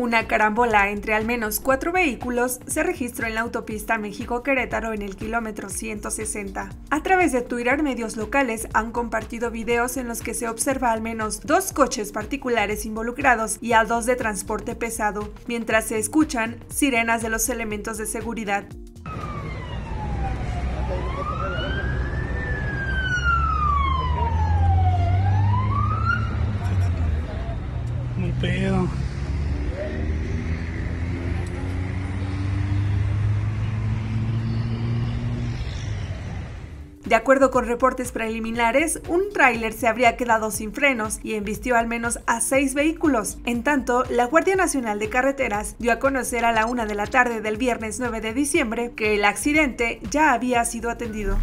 Una carambola entre al menos cuatro vehículos se registró en la autopista México-Querétaro en el kilómetro 160. A través de Twitter, medios locales han compartido videos en los que se observa al menos dos coches particulares involucrados y a dos de transporte pesado, mientras se escuchan sirenas de los elementos de seguridad. Pedo. De acuerdo con reportes preliminares, un tráiler se habría quedado sin frenos y embistió al menos a seis vehículos. En tanto, la Guardia Nacional de Carreteras dio a conocer a la una de la tarde del viernes 9 de diciembre que el accidente ya había sido atendido.